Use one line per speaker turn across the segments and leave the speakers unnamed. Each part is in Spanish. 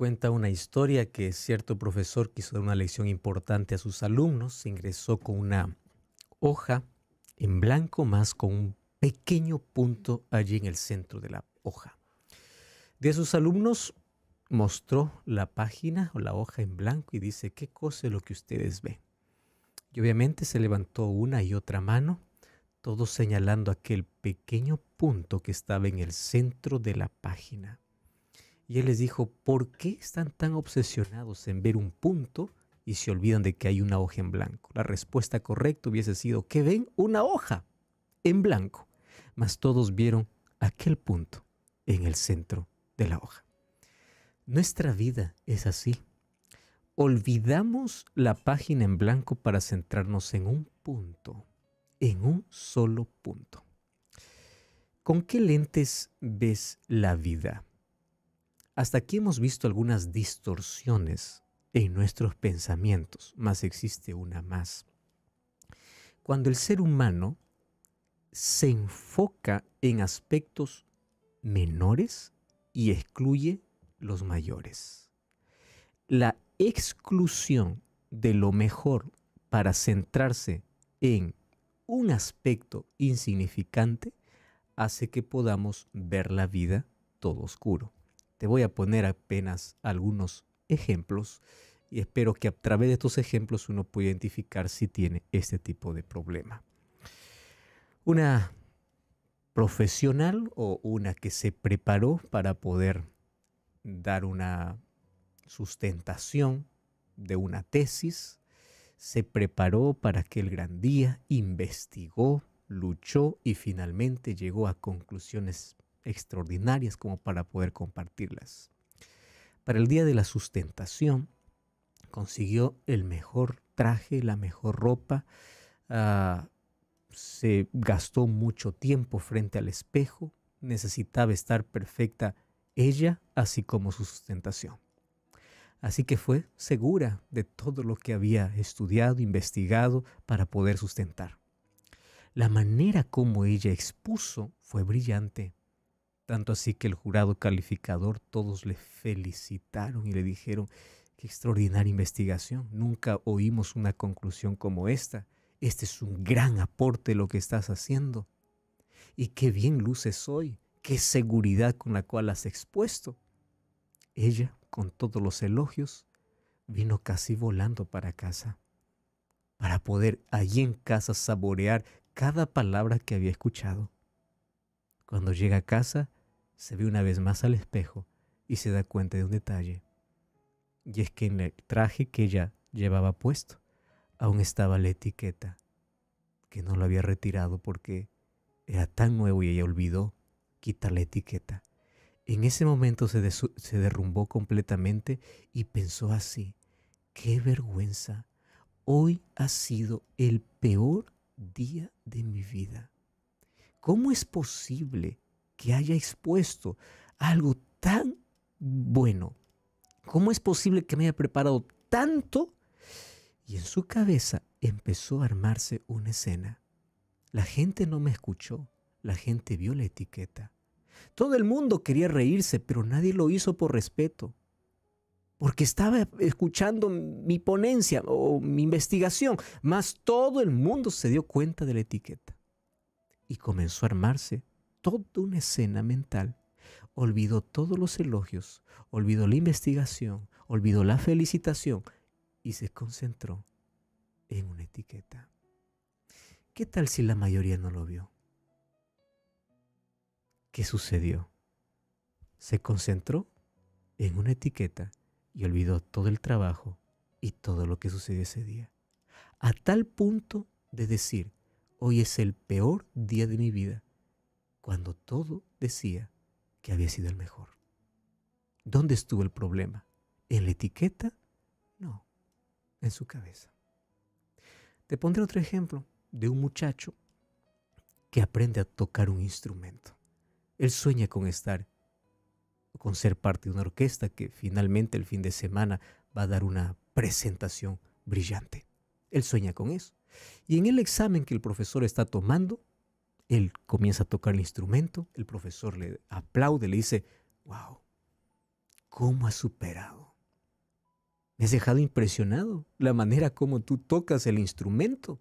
Cuenta una historia que cierto profesor quiso dar una lección importante a sus alumnos, ingresó con una hoja en blanco más con un pequeño punto allí en el centro de la hoja. De sus alumnos mostró la página o la hoja en blanco y dice, ¿qué cosa es lo que ustedes ven? Y obviamente se levantó una y otra mano, todos señalando aquel pequeño punto que estaba en el centro de la página. Y él les dijo, ¿por qué están tan obsesionados en ver un punto y se olvidan de que hay una hoja en blanco? La respuesta correcta hubiese sido, que ven una hoja en blanco. Mas todos vieron aquel punto en el centro de la hoja. Nuestra vida es así. Olvidamos la página en blanco para centrarnos en un punto, en un solo punto. ¿Con qué lentes ves la vida? Hasta aquí hemos visto algunas distorsiones en nuestros pensamientos, más existe una más. Cuando el ser humano se enfoca en aspectos menores y excluye los mayores. La exclusión de lo mejor para centrarse en un aspecto insignificante hace que podamos ver la vida todo oscuro. Te voy a poner apenas algunos ejemplos y espero que a través de estos ejemplos uno pueda identificar si tiene este tipo de problema. Una profesional o una que se preparó para poder dar una sustentación de una tesis, se preparó para aquel gran día, investigó, luchó y finalmente llegó a conclusiones extraordinarias como para poder compartirlas. Para el día de la sustentación, consiguió el mejor traje, la mejor ropa, ah, se gastó mucho tiempo frente al espejo, necesitaba estar perfecta ella, así como su sustentación. Así que fue segura de todo lo que había estudiado, investigado para poder sustentar. La manera como ella expuso fue brillante, tanto así que el jurado calificador todos le felicitaron y le dijeron, qué extraordinaria investigación, nunca oímos una conclusión como esta, este es un gran aporte lo que estás haciendo. Y qué bien luces hoy, qué seguridad con la cual has expuesto. Ella, con todos los elogios, vino casi volando para casa, para poder allí en casa saborear cada palabra que había escuchado. Cuando llega a casa, se ve una vez más al espejo y se da cuenta de un detalle. Y es que en el traje que ella llevaba puesto aún estaba la etiqueta, que no lo había retirado porque era tan nuevo y ella olvidó quitar la etiqueta. En ese momento se, se derrumbó completamente y pensó así, qué vergüenza, hoy ha sido el peor día de mi vida. ¿Cómo es posible que haya expuesto algo tan bueno. ¿Cómo es posible que me haya preparado tanto? Y en su cabeza empezó a armarse una escena. La gente no me escuchó, la gente vio la etiqueta. Todo el mundo quería reírse, pero nadie lo hizo por respeto, porque estaba escuchando mi ponencia o mi investigación, mas todo el mundo se dio cuenta de la etiqueta. Y comenzó a armarse toda una escena mental, olvidó todos los elogios, olvidó la investigación, olvidó la felicitación y se concentró en una etiqueta. ¿Qué tal si la mayoría no lo vio? ¿Qué sucedió? Se concentró en una etiqueta y olvidó todo el trabajo y todo lo que sucedió ese día. A tal punto de decir, hoy es el peor día de mi vida cuando todo decía que había sido el mejor. ¿Dónde estuvo el problema? ¿En la etiqueta? No, en su cabeza. Te pondré otro ejemplo de un muchacho que aprende a tocar un instrumento. Él sueña con estar, con ser parte de una orquesta que finalmente el fin de semana va a dar una presentación brillante. Él sueña con eso. Y en el examen que el profesor está tomando, él comienza a tocar el instrumento, el profesor le aplaude, le dice, wow, cómo has superado. Me has dejado impresionado la manera como tú tocas el instrumento.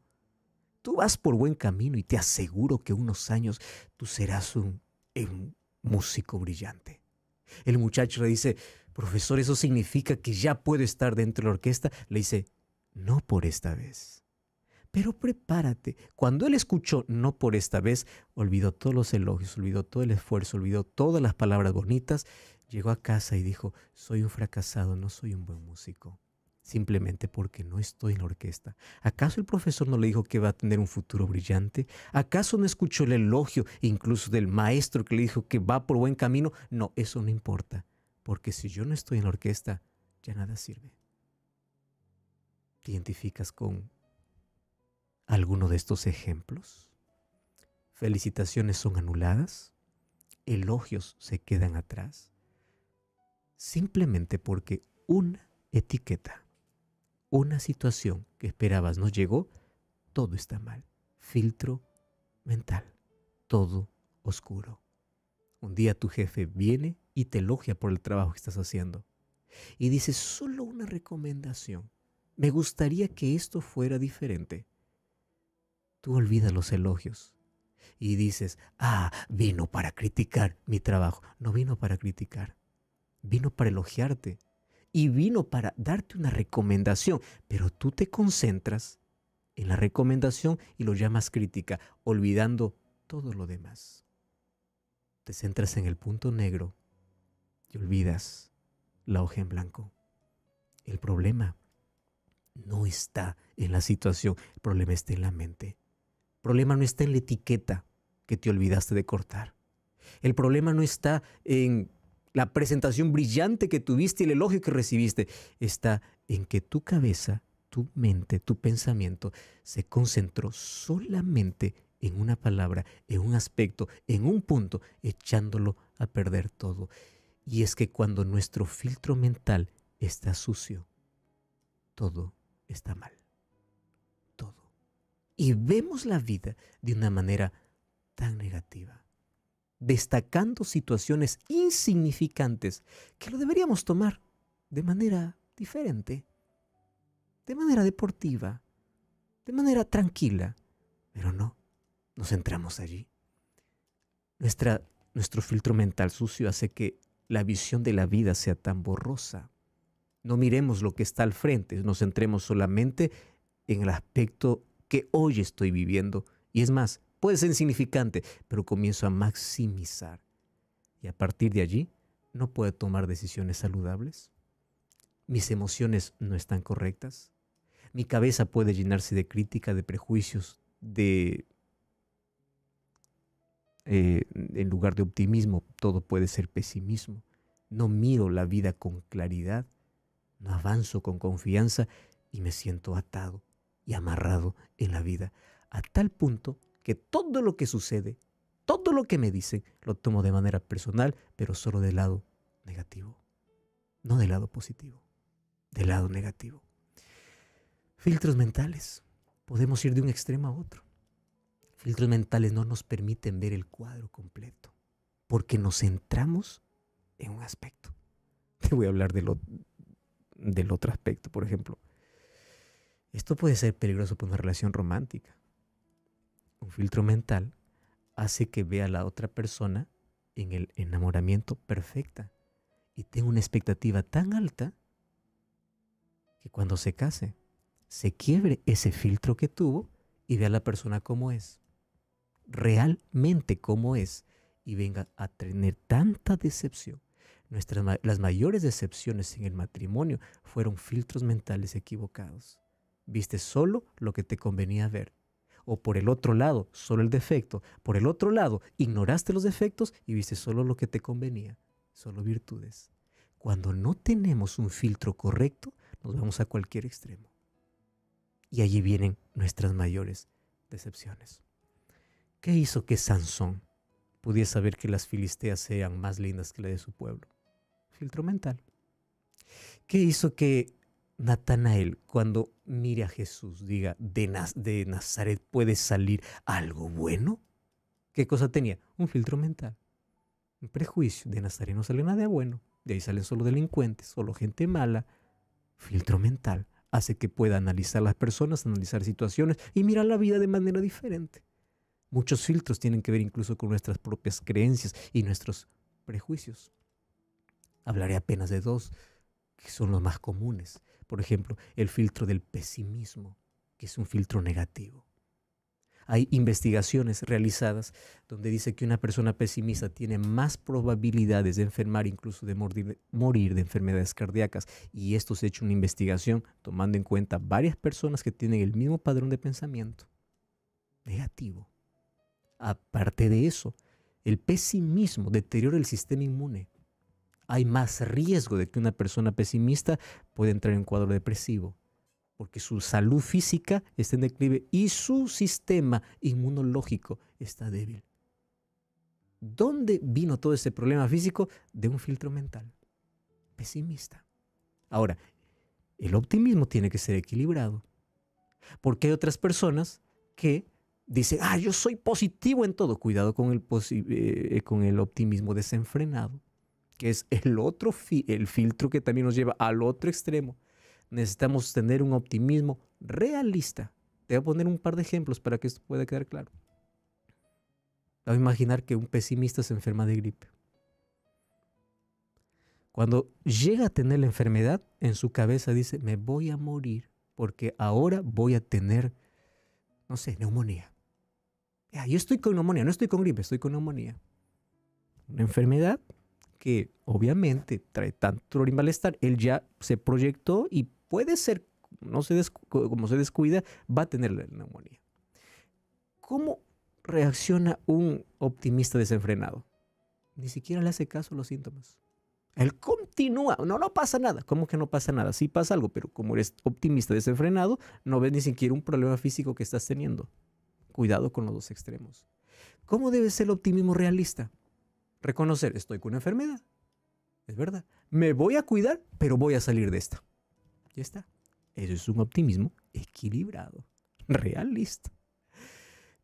Tú vas por buen camino y te aseguro que unos años tú serás un, un músico brillante. El muchacho le dice, profesor, ¿eso significa que ya puedo estar dentro de la orquesta? Le dice, no por esta vez. Pero prepárate. Cuando él escuchó no por esta vez, olvidó todos los elogios, olvidó todo el esfuerzo, olvidó todas las palabras bonitas, llegó a casa y dijo, soy un fracasado, no soy un buen músico simplemente porque no estoy en la orquesta. ¿Acaso el profesor no le dijo que va a tener un futuro brillante? ¿Acaso no escuchó el elogio incluso del maestro que le dijo que va por buen camino? No, eso no importa, porque si yo no estoy en la orquesta, ya nada sirve. ¿Te identificas con alguno de estos ejemplos? Felicitaciones son anuladas, elogios se quedan atrás, simplemente porque una etiqueta una situación que esperabas no llegó, todo está mal. Filtro mental, todo oscuro. Un día tu jefe viene y te elogia por el trabajo que estás haciendo. Y dice, solo una recomendación. Me gustaría que esto fuera diferente. Tú olvidas los elogios y dices, ah, vino para criticar mi trabajo. No vino para criticar, vino para elogiarte y vino para darte una recomendación, pero tú te concentras en la recomendación y lo llamas crítica, olvidando todo lo demás. Te centras en el punto negro y olvidas la hoja en blanco. El problema no está en la situación, el problema está en la mente. El problema no está en la etiqueta que te olvidaste de cortar. El problema no está en la presentación brillante que tuviste y el elogio que recibiste, está en que tu cabeza, tu mente, tu pensamiento se concentró solamente en una palabra, en un aspecto, en un punto, echándolo a perder todo. Y es que cuando nuestro filtro mental está sucio, todo está mal. Y vemos la vida de una manera tan negativa destacando situaciones insignificantes que lo deberíamos tomar de manera diferente, de manera deportiva, de manera tranquila, pero no, nos centramos allí. Nuestra, nuestro filtro mental sucio hace que la visión de la vida sea tan borrosa. No miremos lo que está al frente, nos centremos solamente en el aspecto que hoy estoy viviendo. Y es más, Puede ser insignificante, pero comienzo a maximizar. Y a partir de allí, no puedo tomar decisiones saludables. Mis emociones no están correctas. Mi cabeza puede llenarse de crítica, de prejuicios, de... Eh, en lugar de optimismo, todo puede ser pesimismo. No miro la vida con claridad, no avanzo con confianza y me siento atado y amarrado en la vida, a tal punto que todo lo que sucede, todo lo que me dicen, lo tomo de manera personal, pero solo del lado negativo, no del lado positivo, del lado negativo. Filtros mentales. Podemos ir de un extremo a otro. Filtros mentales no nos permiten ver el cuadro completo, porque nos centramos en un aspecto. Te voy a hablar del, del otro aspecto, por ejemplo. Esto puede ser peligroso para una relación romántica un filtro mental hace que vea a la otra persona en el enamoramiento perfecta y tenga una expectativa tan alta que cuando se case se quiebre ese filtro que tuvo y vea a la persona como es, realmente como es y venga a tener tanta decepción. Nuestras, las mayores decepciones en el matrimonio fueron filtros mentales equivocados. Viste solo lo que te convenía ver o por el otro lado, solo el defecto. Por el otro lado, ignoraste los defectos y viste solo lo que te convenía, solo virtudes. Cuando no tenemos un filtro correcto, nos vamos a cualquier extremo. Y allí vienen nuestras mayores decepciones. ¿Qué hizo que Sansón pudiera saber que las filisteas sean más lindas que la de su pueblo? Filtro mental. ¿Qué hizo que Natanael, cuando mire a Jesús, diga, de, Nazaret puede salir algo bueno. ¿Qué cosa tenía? Un filtro mental. Un prejuicio. De Nazaret no salió nada bueno. de ahí salen solo delincuentes, solo gente mala, filtro mental hace que pueda analizar las personas, analizar situaciones y mirar la vida de manera diferente. Muchos filtros tienen que ver incluso con nuestras propias creencias y nuestros prejuicios. Hablaré apenas de dos, que son los más comunes. Por ejemplo, el filtro del pesimismo, que es un filtro negativo. Hay investigaciones realizadas donde dice que una persona pesimista tiene más probabilidades de enfermar, incluso de morir, de enfermedades cardíacas. Y esto se ha hecho una investigación tomando en cuenta varias personas que tienen el mismo padrón de pensamiento negativo. Aparte de eso, el pesimismo deteriora el sistema inmune. Hay más riesgo de que una persona pesimista pueda entrar en un cuadro depresivo porque su salud física está en declive y su sistema inmunológico está débil. ¿Dónde vino todo ese problema físico? De un filtro mental, pesimista. Ahora, el optimismo tiene que ser equilibrado, porque hay otras personas que dicen, ah, yo soy positivo en todo. Cuidado con el, eh, con el optimismo desenfrenado, que es el otro el filtro que también nos lleva al otro extremo necesitamos tener un optimismo realista. Te voy a poner un par de ejemplos para que esto pueda quedar claro. Voy a imaginar que un pesimista se enferma de gripe. Cuando llega a tener la enfermedad, en su cabeza dice, me voy a morir porque ahora voy a tener, no sé, neumonía. Ya, yo estoy con neumonía, no estoy con gripe, estoy con neumonía. Una enfermedad que obviamente trae tanto dolor y malestar, él ya se proyectó y puede ser, no se como se descuida, va a tener la neumonía. ¿Cómo reacciona un optimista desenfrenado? Ni siquiera le hace caso a los síntomas. Él continúa, no, no pasa nada. ¿Cómo que no pasa nada? Sí pasa algo, pero como eres optimista desenfrenado, no ves ni siquiera un problema físico que estás teniendo. Cuidado con los dos extremos. ¿Cómo debe ser el optimismo realista? Reconocer, estoy con una enfermedad. Es verdad. Me voy a cuidar, pero voy a salir de esta. Ya está. Eso es un optimismo equilibrado, realista.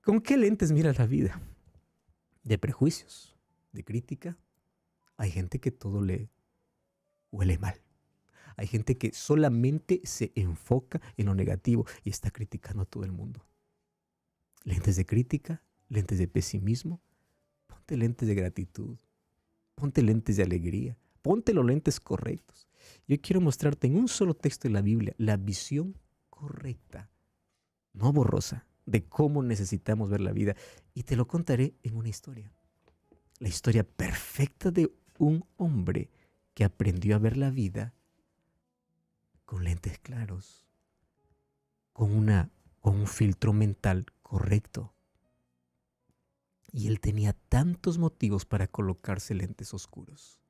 ¿Con qué lentes miras la vida? De prejuicios, de crítica. Hay gente que todo le huele mal. Hay gente que solamente se enfoca en lo negativo y está criticando a todo el mundo. Lentes de crítica, lentes de pesimismo. Ponte lentes de gratitud. Ponte lentes de alegría. Ponte los lentes correctos. Yo quiero mostrarte en un solo texto de la Biblia la visión correcta, no borrosa, de cómo necesitamos ver la vida. Y te lo contaré en una historia. La historia perfecta de un hombre que aprendió a ver la vida con lentes claros, con, una, con un filtro mental correcto. Y él tenía tantos motivos para colocarse lentes oscuros.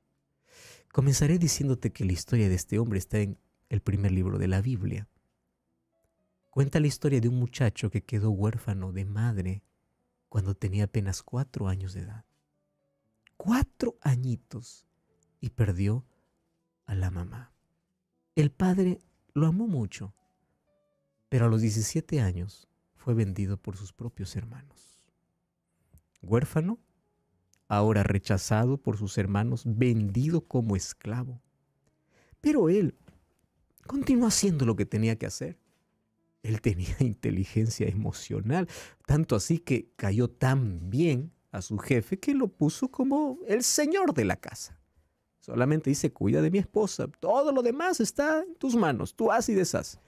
Comenzaré diciéndote que la historia de este hombre está en el primer libro de la Biblia. Cuenta la historia de un muchacho que quedó huérfano de madre cuando tenía apenas cuatro años de edad. Cuatro añitos y perdió a la mamá. El padre lo amó mucho, pero a los 17 años fue vendido por sus propios hermanos. Huérfano, ahora rechazado por sus hermanos, vendido como esclavo. Pero él continuó haciendo lo que tenía que hacer. Él tenía inteligencia emocional, tanto así que cayó tan bien a su jefe que lo puso como el señor de la casa. Solamente dice, cuida de mi esposa, todo lo demás está en tus manos, tú haz y deshaz.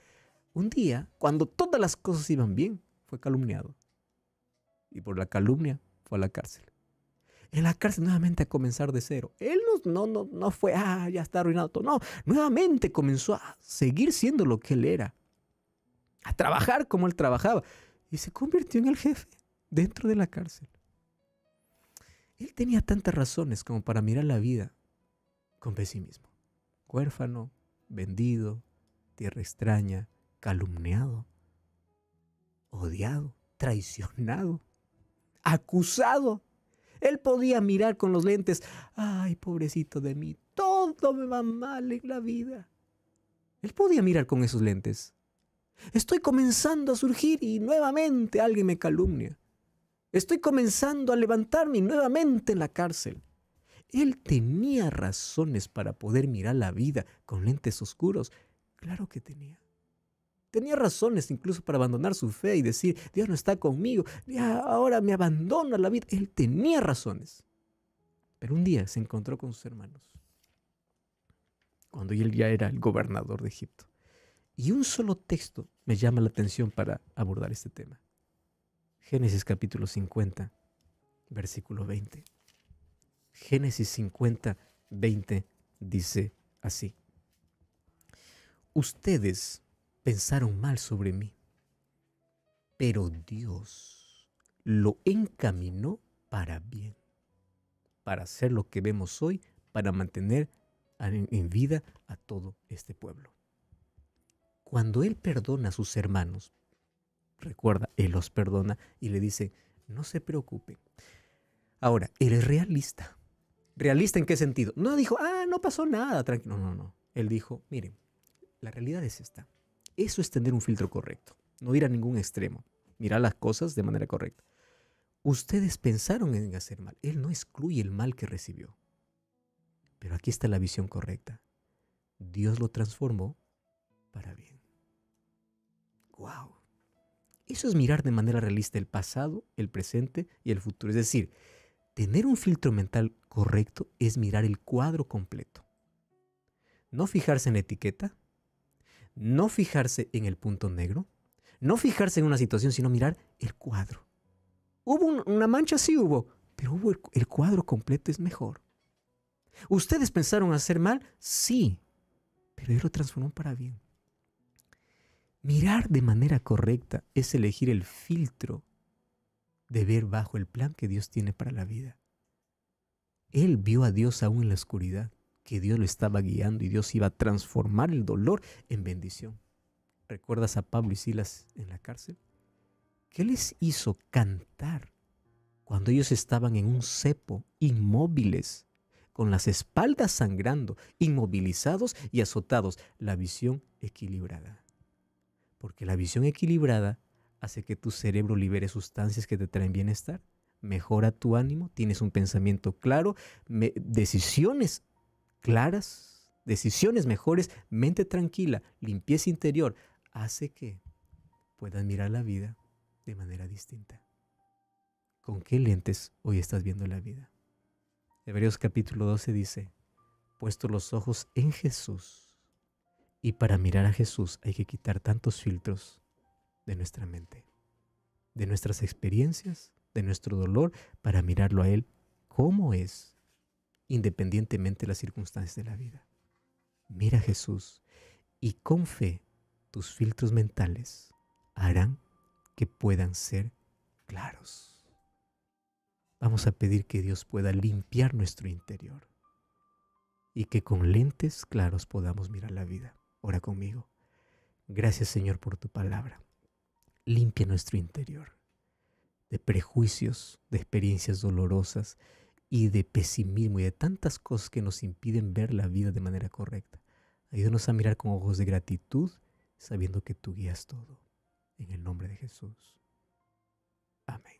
Un día, cuando todas las cosas iban bien, fue calumniado. Y por la calumnia fue a la cárcel en la cárcel nuevamente a comenzar de cero. Él no, no, no, fue, ah, ya está arruinado todo. No, nuevamente comenzó a seguir siendo lo que él era, a trabajar como él trabajaba. Y se convirtió en el jefe dentro de la cárcel. Él tenía tantas razones como para mirar la vida con pesimismo. Huérfano, vendido, tierra extraña, calumniado, odiado, traicionado, acusado él podía mirar con los lentes, ay, pobrecito de mí, todo me va mal en la vida. Él podía mirar con esos lentes. Estoy comenzando a surgir y nuevamente alguien me calumnia. Estoy comenzando a levantarme nuevamente en la cárcel. Él tenía razones para poder mirar la vida con lentes oscuros. Claro que tenía. Tenía razones incluso para abandonar su fe y decir, Dios no está conmigo, ya ahora me abandona la vida. Él tenía razones. Pero un día se encontró con sus hermanos, cuando él ya era el gobernador de Egipto. Y un solo texto me llama la atención para abordar este tema. Génesis capítulo 50, versículo 20. Génesis 50, 20 dice así. Ustedes pensaron mal sobre mí, pero Dios lo encaminó para bien, para hacer lo que vemos hoy, para mantener en vida a todo este pueblo. Cuando Él perdona a sus hermanos, recuerda, Él los perdona y le dice, no se preocupe. Ahora, Él es realista. ¿Realista en qué sentido? No dijo, ah, no pasó nada, tranquilo. No, no, no. Él dijo, miren, la realidad es esta. Eso es tener un filtro correcto, no ir a ningún extremo, mirar las cosas de manera correcta. Ustedes pensaron en hacer mal. Él no excluye el mal que recibió. Pero aquí está la visión correcta. Dios lo transformó para bien. ¡Wow! Eso es mirar de manera realista el pasado, el presente y el futuro. Es decir, tener un filtro mental correcto es mirar el cuadro completo. No fijarse en la etiqueta, no fijarse en el punto negro, no fijarse en una situación, sino mirar el cuadro. Hubo una mancha, sí hubo, pero el cuadro completo es mejor. ¿Ustedes pensaron hacer mal? Sí, pero Él lo transformó para bien. Mirar de manera correcta es elegir el filtro de ver bajo el plan que Dios tiene para la vida. Él vio a Dios aún en la oscuridad, que Dios lo estaba guiando y Dios iba a transformar el dolor en bendición. ¿Recuerdas a Pablo y Silas en la cárcel? ¿Qué les hizo cantar cuando ellos estaban en un cepo, inmóviles, con las espaldas sangrando, inmovilizados y azotados? La visión equilibrada. Porque la visión equilibrada hace que tu cerebro libere sustancias que te traen bienestar, mejora tu ánimo, tienes un pensamiento claro, decisiones claras, decisiones mejores, mente tranquila, limpieza interior, hace que puedas mirar la vida de manera distinta. ¿Con qué lentes hoy estás viendo la vida? Hebreos capítulo 12 dice, puesto los ojos en Jesús, y para mirar a Jesús hay que quitar tantos filtros de nuestra mente, de nuestras experiencias, de nuestro dolor, para mirarlo a Él como es, independientemente de las circunstancias de la vida. Mira Jesús y con fe tus filtros mentales harán que puedan ser claros. Vamos a pedir que Dios pueda limpiar nuestro interior y que con lentes claros podamos mirar la vida. Ora conmigo. Gracias Señor por tu palabra. Limpia nuestro interior de prejuicios, de experiencias dolorosas y de pesimismo y de tantas cosas que nos impiden ver la vida de manera correcta. Ayúdanos a mirar con ojos de gratitud, sabiendo que tú guías todo. En el nombre de Jesús. Amén.